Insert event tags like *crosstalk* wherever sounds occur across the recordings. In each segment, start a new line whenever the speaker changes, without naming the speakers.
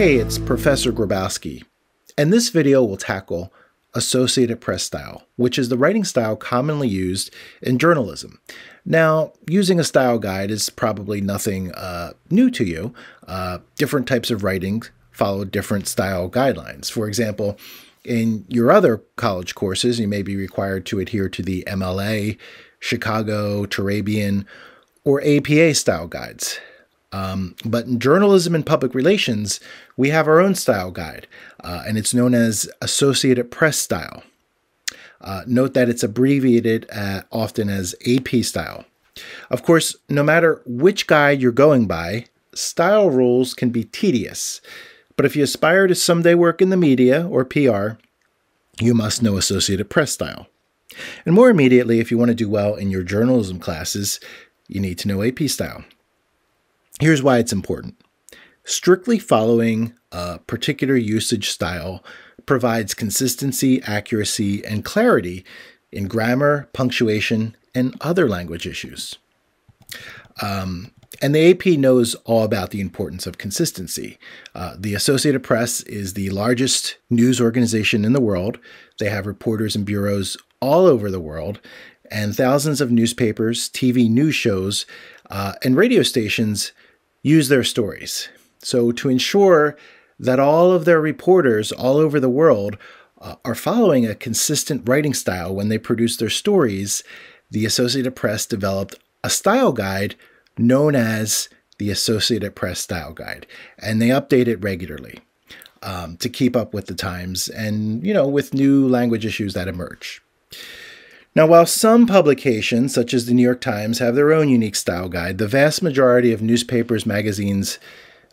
Hey, it's Professor Grabowski, and this video will tackle Associated Press style, which is the writing style commonly used in journalism. Now, using a style guide is probably nothing uh, new to you. Uh, different types of writing follow different style guidelines. For example, in your other college courses, you may be required to adhere to the MLA, Chicago, Turabian, or APA style guides. Um, but in journalism and public relations, we have our own style guide, uh, and it's known as Associated Press style. Uh, note that it's abbreviated uh, often as AP style. Of course, no matter which guide you're going by, style rules can be tedious. But if you aspire to someday work in the media or PR, you must know Associated Press style. And more immediately, if you want to do well in your journalism classes, you need to know AP style. Here's why it's important. Strictly following a particular usage style provides consistency, accuracy, and clarity in grammar, punctuation, and other language issues. Um, and the AP knows all about the importance of consistency. Uh, the Associated Press is the largest news organization in the world. They have reporters and bureaus all over the world, and thousands of newspapers, TV news shows, uh, and radio stations use their stories. So, to ensure that all of their reporters all over the world uh, are following a consistent writing style when they produce their stories, the Associated Press developed a style guide known as the Associated Press Style Guide, and they update it regularly um, to keep up with the times and, you know, with new language issues that emerge. Now, while some publications, such as the New York Times, have their own unique style guide, the vast majority of newspapers, magazines,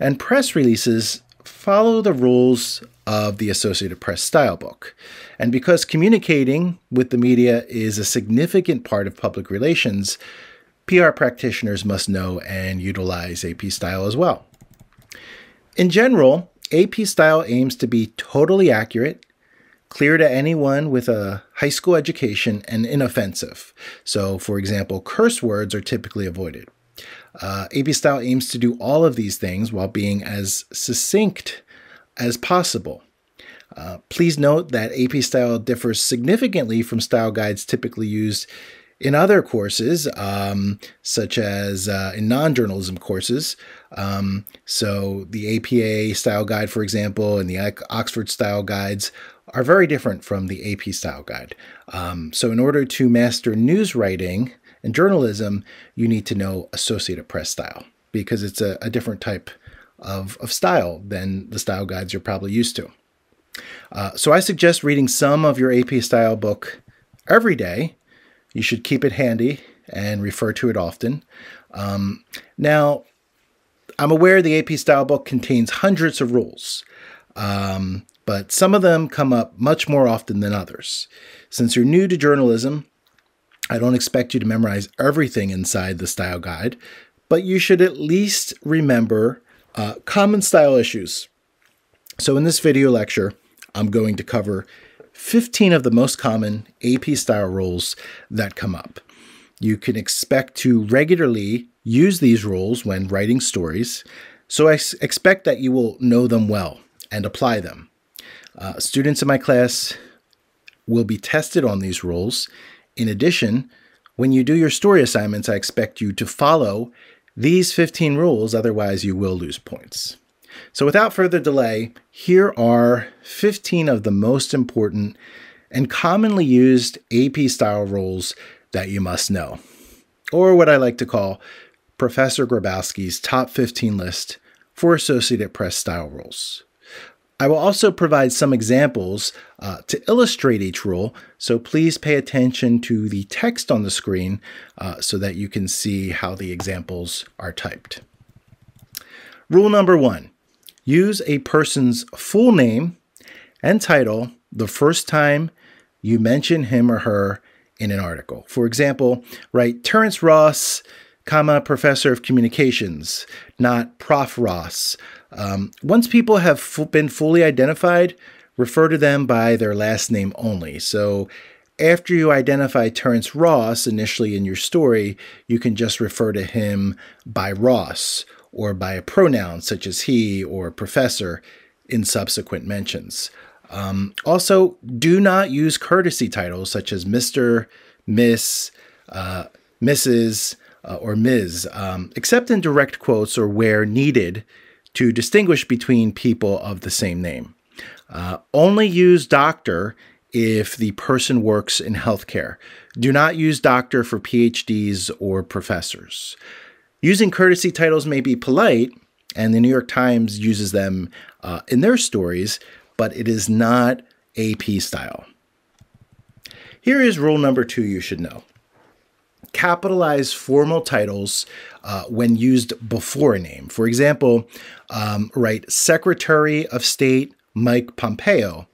and press releases follow the rules of the Associated Press style book. And because communicating with the media is a significant part of public relations, PR practitioners must know and utilize AP style as well. In general, AP style aims to be totally accurate clear to anyone with a high school education, and inoffensive. So, for example, curse words are typically avoided. Uh, AP Style aims to do all of these things while being as succinct as possible. Uh, please note that AP Style differs significantly from style guides typically used in other courses, um, such as uh, in non journalism courses. Um, so, the APA style guide, for example, and the Oxford style guides are very different from the AP style guide. Um, so, in order to master news writing and journalism, you need to know Associated Press style because it's a, a different type of, of style than the style guides you're probably used to. Uh, so, I suggest reading some of your AP style book every day. You should keep it handy and refer to it often. Um, now, I'm aware the AP style book contains hundreds of rules. Um, but some of them come up much more often than others. Since you're new to journalism, I don't expect you to memorize everything inside the style guide, but you should at least remember uh, common style issues. So in this video lecture, I'm going to cover 15 of the most common AP style rules that come up. You can expect to regularly use these rules when writing stories, so I expect that you will know them well and apply them. Uh, students in my class will be tested on these rules. In addition, when you do your story assignments, I expect you to follow these 15 rules, otherwise, you will lose points. So, without further delay, here are 15 of the most important and commonly used AP style rules that you must know, or what I like to call Professor Grabowski's top 15 list for Associated Press style rules. I will also provide some examples uh, to illustrate each rule, so please pay attention to the text on the screen uh, so that you can see how the examples are typed. Rule number one, use a person's full name and title the first time you mention him or her in an article. For example, write Terrence Ross, comma, professor of communications, not Prof. Ross. Um, once people have been fully identified, refer to them by their last name only. So after you identify Terrence Ross initially in your story, you can just refer to him by Ross or by a pronoun such as he or professor in subsequent mentions. Um, also, do not use courtesy titles such as Mr., Miss, uh, Mrs., uh, or Ms., um, except in direct quotes or where needed to distinguish between people of the same name. Uh, only use doctor if the person works in healthcare. Do not use doctor for PhDs or professors. Using courtesy titles may be polite, and the New York Times uses them uh, in their stories, but it is not AP style. Here is rule number two you should know. Capitalize formal titles uh, when used before a name. For example, um, write Secretary of State Mike Pompeo.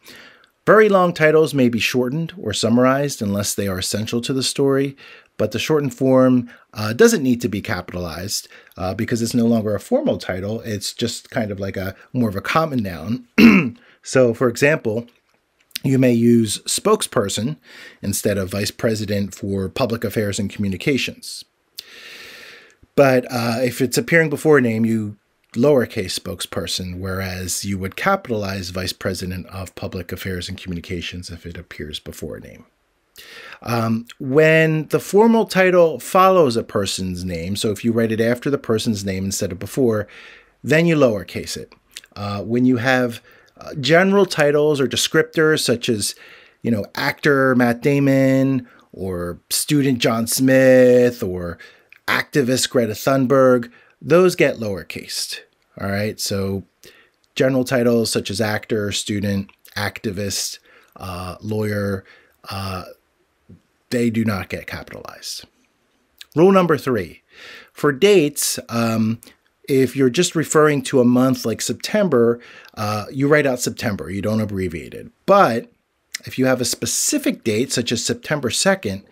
Very long titles may be shortened or summarized unless they are essential to the story, but the shortened form uh, doesn't need to be capitalized uh, because it's no longer a formal title. It's just kind of like a more of a common noun. *clears throat* so, for example, you may use spokesperson instead of vice president for public affairs and communications. But uh, if it's appearing before a name, you lowercase spokesperson, whereas you would capitalize vice president of public affairs and communications if it appears before a name. Um, when the formal title follows a person's name, so if you write it after the person's name instead of before, then you lowercase it. Uh, when you have general titles or descriptors such as, you know, actor Matt Damon or student John Smith or activist Greta Thunberg, those get lowercased. All right. So general titles such as actor, student, activist, uh, lawyer, uh, they do not get capitalized. Rule number three for dates, um, if you're just referring to a month like September, uh, you write out September, you don't abbreviate it. But if you have a specific date, such as September 2nd,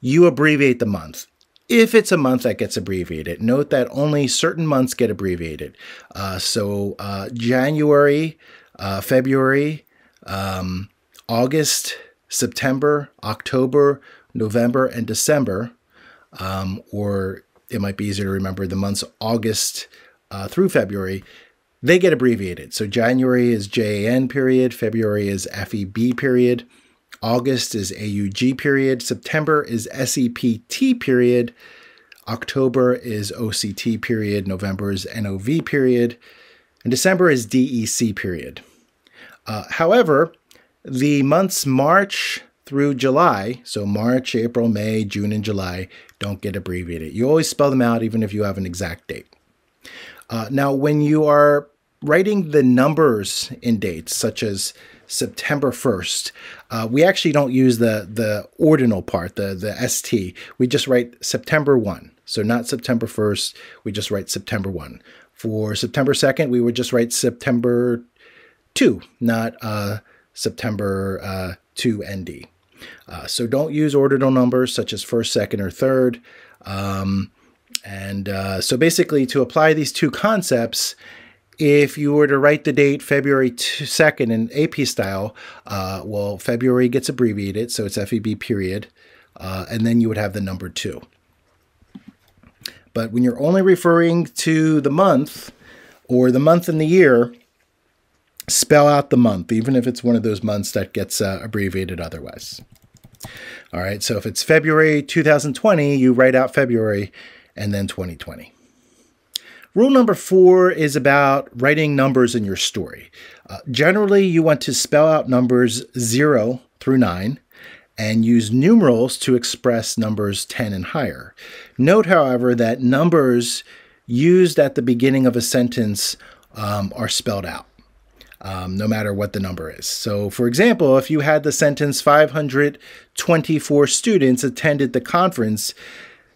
you abbreviate the month if it's a month that gets abbreviated. Note that only certain months get abbreviated. Uh, so uh, January, uh, February, um, August, September, October, November, and December, um, or it might be easier to remember the months August uh, through February, they get abbreviated. So January is JAN period, February is FEB period, August is AUG period. September is SEPT period. October is OCT period. November is NOV period. And December is DEC period. Uh, however, the months March through July, so March, April, May, June, and July, don't get abbreviated. You always spell them out even if you have an exact date. Uh, now, when you are writing the numbers in dates, such as September 1st. Uh, we actually don't use the, the ordinal part, the, the ST. We just write September 1. So not September 1st, we just write September 1. For September 2nd, we would just write September 2, not uh, September uh, 2 ND. Uh, so don't use ordinal numbers such as first, second, or third. Um, and uh, so basically, to apply these two concepts, if you were to write the date February 2nd in AP style, uh, well, February gets abbreviated, so it's FEB period, uh, and then you would have the number two. But when you're only referring to the month or the month and the year, spell out the month, even if it's one of those months that gets uh, abbreviated otherwise. All right, so if it's February 2020, you write out February and then 2020. Rule number four is about writing numbers in your story. Uh, generally, you want to spell out numbers 0 through 9 and use numerals to express numbers 10 and higher. Note, however, that numbers used at the beginning of a sentence um, are spelled out. Um, no matter what the number is. So, for example, if you had the sentence 524 students attended the conference,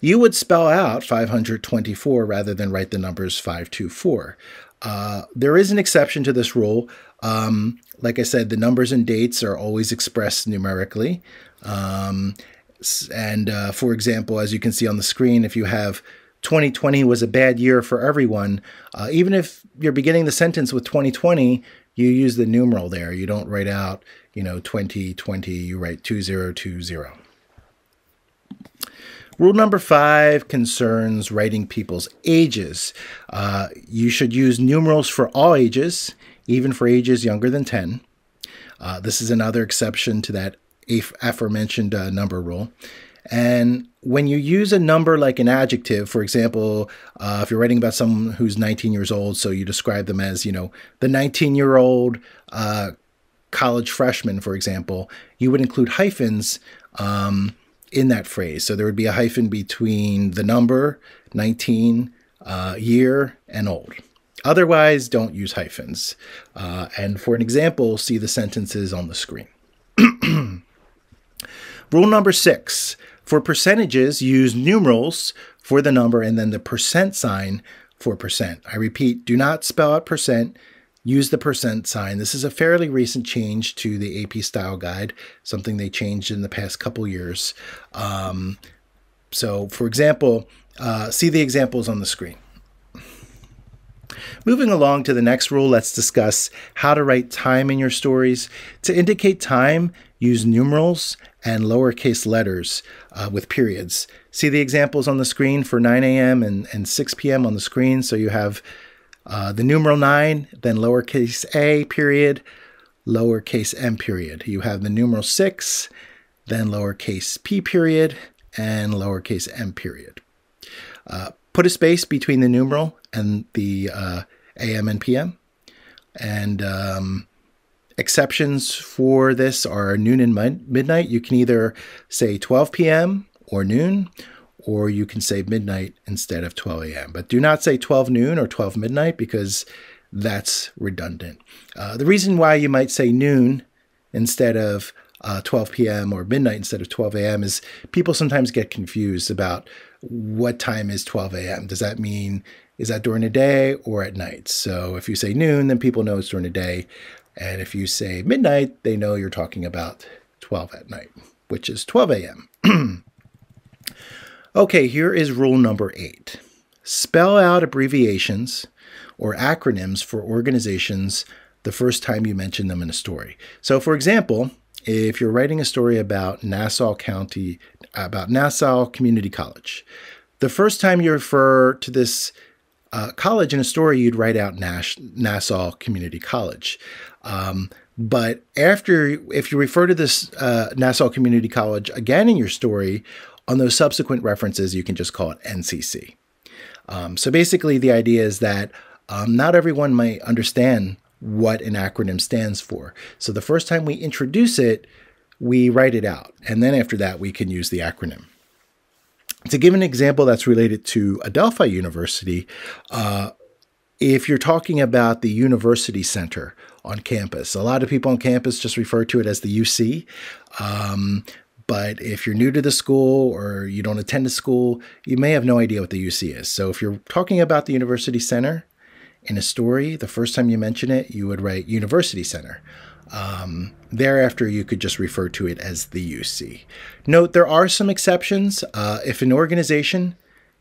you would spell out 524 rather than write the numbers 524. Uh, there is an exception to this rule. Um, like I said, the numbers and dates are always expressed numerically. Um, and uh, for example, as you can see on the screen, if you have 2020 was a bad year for everyone, uh, even if you're beginning the sentence with 2020, you use the numeral there. You don't write out, you know, 2020, you write 2020. Rule number five concerns writing people's ages. Uh, you should use numerals for all ages, even for ages younger than 10. Uh, this is another exception to that aforementioned uh, number rule. And when you use a number like an adjective, for example, uh, if you're writing about someone who's 19 years old, so you describe them as, you know, the 19 year old uh, college freshman, for example, you would include hyphens um, in that phrase. So there would be a hyphen between the number, 19, uh, year, and old. Otherwise, don't use hyphens. Uh, and for an example, see the sentences on the screen. *clears throat* Rule number six for percentages, use numerals for the number and then the percent sign for percent. I repeat, do not spell out percent, use the percent sign. This is a fairly recent change to the AP style guide, something they changed in the past couple years. Um, so, for example, uh, see the examples on the screen. Moving along to the next rule, let's discuss how to write time in your stories. To indicate time, use numerals and lowercase letters uh, with periods. See the examples on the screen for 9 a.m. And, and 6 p.m. on the screen. So you have uh, the numeral 9, then lowercase a period, lowercase m period. You have the numeral 6, then lowercase p period, and lowercase m period. Uh, put a space between the numeral and the uh, AM and PM. And um, exceptions for this are noon and midnight. You can either say 12 p.m. or noon, or you can say midnight instead of 12 a.m. But do not say 12 noon or 12 midnight because that's redundant. Uh, the reason why you might say noon instead of uh, 12 p.m. or midnight instead of 12 a.m. is people sometimes get confused about what time is 12 a.m. Does that mean is that during the day or at night? So if you say noon, then people know it's during the day. And if you say midnight, they know you're talking about 12 at night, which is 12 a.m. *clears throat* okay, here is rule number eight. Spell out abbreviations or acronyms for organizations the first time you mention them in a story. So for example, if you're writing a story about Nassau County, about Nassau Community College, the first time you refer to this uh, college in a story, you'd write out Nash, Nassau Community College. Um, but after, if you refer to this uh, Nassau Community College again in your story, on those subsequent references, you can just call it NCC. Um, so basically, the idea is that um, not everyone might understand what an acronym stands for. So the first time we introduce it, we write it out. And then after that, we can use the acronym. To give an example that's related to Adelphi University, uh, if you're talking about the university center on campus, a lot of people on campus just refer to it as the UC. Um, but if you're new to the school or you don't attend the school, you may have no idea what the UC is. So if you're talking about the university center, in a story, the first time you mention it, you would write University Center. Um, thereafter, you could just refer to it as the UC. Note there are some exceptions. Uh, if an organization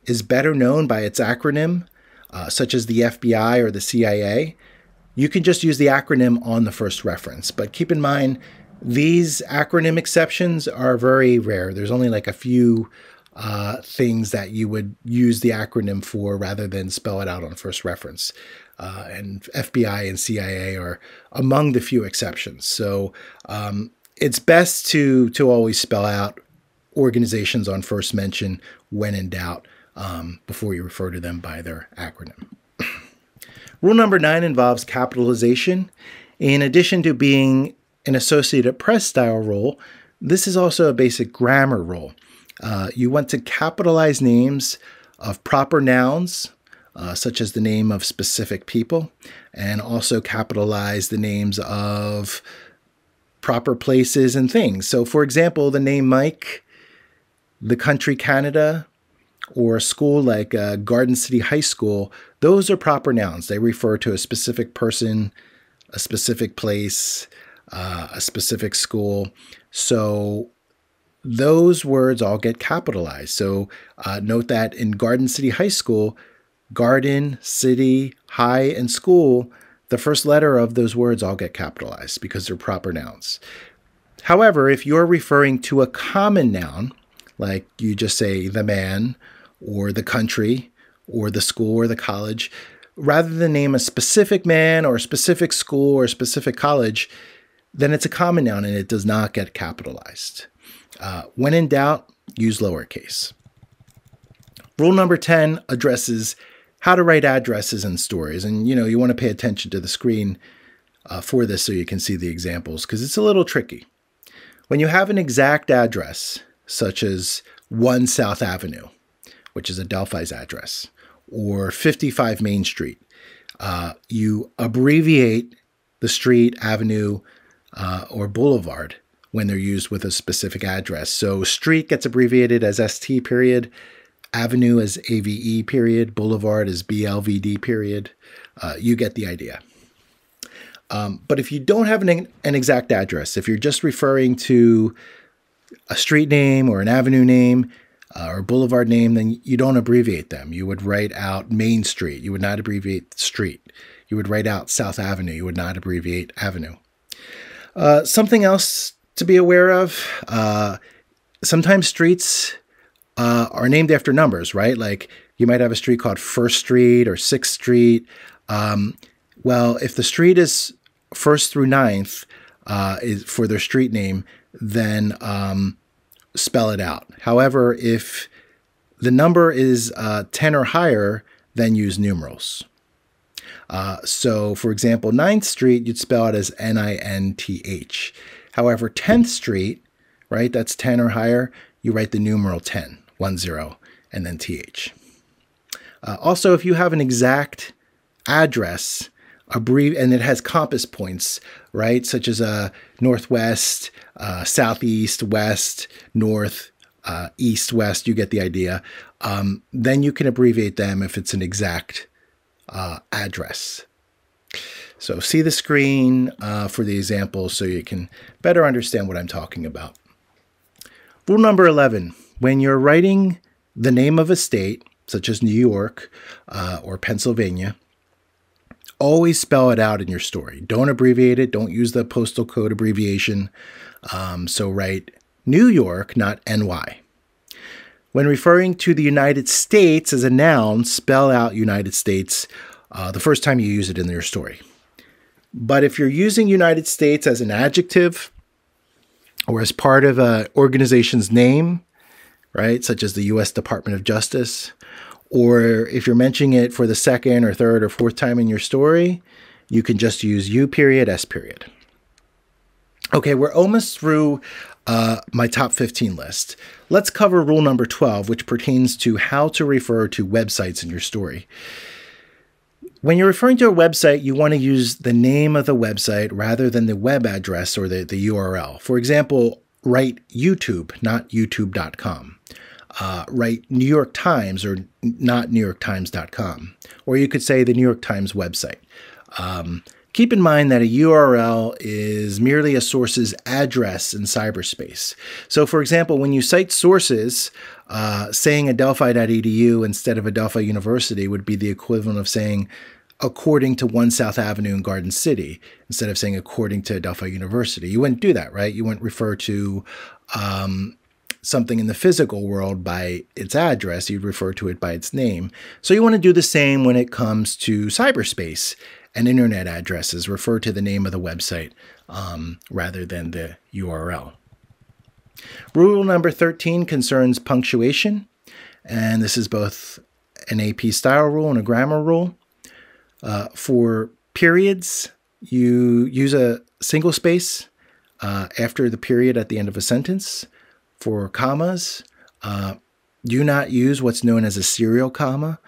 is better known by its acronym, uh, such as the FBI or the CIA, you can just use the acronym on the first reference. But keep in mind, these acronym exceptions are very rare. There's only like a few uh, things that you would use the acronym for rather than spell it out on first reference. Uh, and FBI and CIA are among the few exceptions. So um, it's best to to always spell out organizations on first mention when in doubt um, before you refer to them by their acronym. *clears throat* Rule number nine involves capitalization. In addition to being an Associated Press style rule, this is also a basic grammar rule. Uh, you want to capitalize names of proper nouns, uh, such as the name of specific people, and also capitalize the names of proper places and things. So, for example, the name Mike, the country Canada, or a school like uh, Garden City High School, those are proper nouns. They refer to a specific person, a specific place, uh, a specific school. So those words all get capitalized. So uh, note that in Garden City High School, garden, city, high, and school, the first letter of those words all get capitalized because they're proper nouns. However, if you're referring to a common noun, like you just say the man or the country or the school or the college, rather than name a specific man or a specific school or a specific college, then it's a common noun and it does not get capitalized. Uh, when in doubt, use lowercase. Rule number 10 addresses how to write addresses and stories. And you know, you want to pay attention to the screen uh, for this so you can see the examples because it's a little tricky. When you have an exact address, such as 1 South Avenue, which is Adelphi's address, or 55 Main Street, uh, you abbreviate the street, avenue, uh, or boulevard when they're used with a specific address. So street gets abbreviated as ST period, avenue as AVE period, boulevard as BLVD period. Uh, you get the idea. Um, but if you don't have an, an exact address, if you're just referring to a street name or an avenue name uh, or boulevard name, then you don't abbreviate them. You would write out Main Street. You would not abbreviate street. You would write out South Avenue. You would not abbreviate avenue. Uh, something else to be aware of uh, sometimes streets uh, are named after numbers, right? Like you might have a street called First Street or Sixth Street. Um, well, if the street is first through ninth uh, is for their street name, then um, spell it out. However, if the number is uh, 10 or higher, then use numerals. Uh, so, for example, 9th Street, you'd spell it as N I N T H. However, 10th Street, right, that's 10 or higher, you write the numeral 10, 1 0, and then TH. Uh, also, if you have an exact address, abbrev- and it has compass points, right, such as a uh, northwest, uh, southeast, west, north, uh, east, west, you get the idea. Um, then you can abbreviate them if it's an exact uh, address. So see the screen uh, for the example so you can better understand what I'm talking about. Rule number 11, when you're writing the name of a state, such as New York uh, or Pennsylvania, always spell it out in your story. Don't abbreviate it. Don't use the postal code abbreviation. Um, so write New York, not NY. When referring to the United States as a noun, spell out United States uh, the first time you use it in your story. But if you're using United States as an adjective or as part of an organization's name, right, such as the U.S. Department of Justice, or if you're mentioning it for the second or third or fourth time in your story, you can just use U period, S period. Okay, we're almost through uh, my top 15 list. Let's cover rule number 12, which pertains to how to refer to websites in your story. When you're referring to a website, you want to use the name of the website rather than the web address or the, the URL. For example, write YouTube, not youtube.com. Uh, write New York Times or not NewYorkTimes.com. Or you could say the New York Times website. Um, Keep in mind that a URL is merely a source's address in cyberspace. So, for example, when you cite sources, uh, saying adelphi.edu instead of Adelphi University would be the equivalent of saying according to 1 South Avenue in Garden City instead of saying according to Adelphi University. You wouldn't do that, right? You wouldn't refer to um, something in the physical world by its address, you'd refer to it by its name. So you want to do the same when it comes to cyberspace and internet addresses refer to the name of the website um, rather than the URL. Rule number 13 concerns punctuation, and this is both an AP style rule and a grammar rule. Uh, for periods, you use a single space uh, after the period at the end of a sentence. For commas, uh, do not use what's known as a serial comma,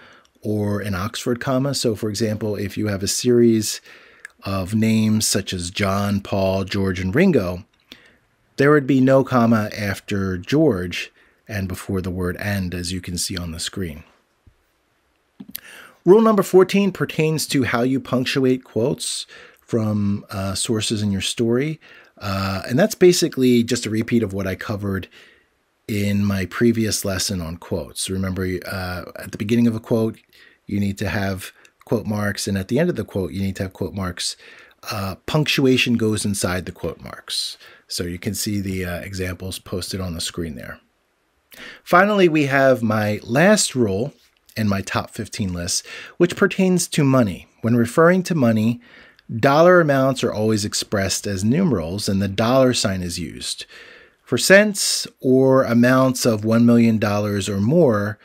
or an Oxford comma. So, for example, if you have a series of names such as John, Paul, George, and Ringo, there would be no comma after George and before the word and, as you can see on the screen. Rule number 14 pertains to how you punctuate quotes from uh, sources in your story. Uh, and that's basically just a repeat of what I covered in my previous lesson on quotes. Remember, uh, at the beginning of a quote, you need to have quote marks, and at the end of the quote, you need to have quote marks. Uh, punctuation goes inside the quote marks. So you can see the uh, examples posted on the screen there. Finally, we have my last rule in my top 15 list, which pertains to money. When referring to money, dollar amounts are always expressed as numerals and the dollar sign is used. For cents or amounts of $1 million or more,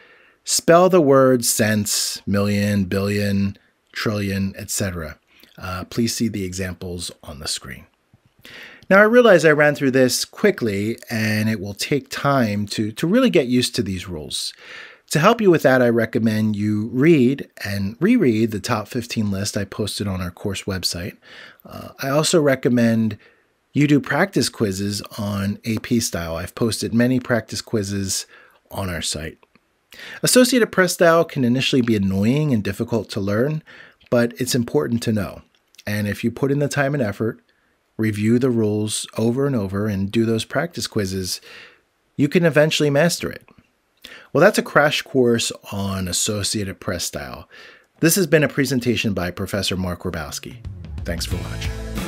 spell the words cents, million, billion, trillion, etc. Uh, please see the examples on the screen. Now, I realize I ran through this quickly and it will take time to, to really get used to these rules. To help you with that, I recommend you read and reread the top 15 list I posted on our course website. Uh, I also recommend you do practice quizzes on AP style. I've posted many practice quizzes on our site. Associated press style can initially be annoying and difficult to learn, but it's important to know. And if you put in the time and effort, review the rules over and over, and do those practice quizzes, you can eventually master it. Well, that's a crash course on Associated Press style. This has been a presentation by Professor Mark Grabowski. Thanks for watching.